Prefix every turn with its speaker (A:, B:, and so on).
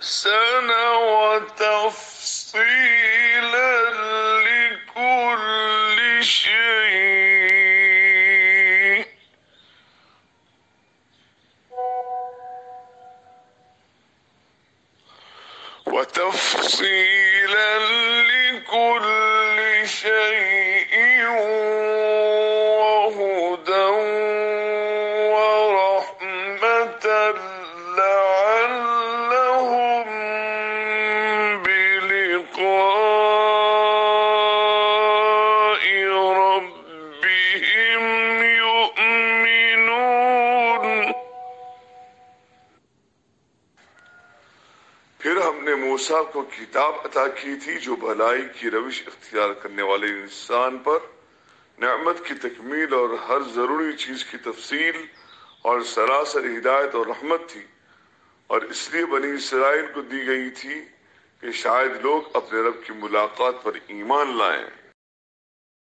A: أحسن وتفصيلا لكل شيء. وتفصيلا لكل شيء وهدى ورحمة نے موسا کو کتاب عطا کی تھی جو بھلائی کی روش اختیار کرنے والے انسان پر نعمت کی تکمیل اور ہر ضروری چیز کی تفصیل اور سراسر ہدایت اور رحمت تھی اور اس لیے بنی اسرائیل کو دی گئی تھی کہ شاید لوگ اپنے رب کی ملاقات پر ایمان لائیں۔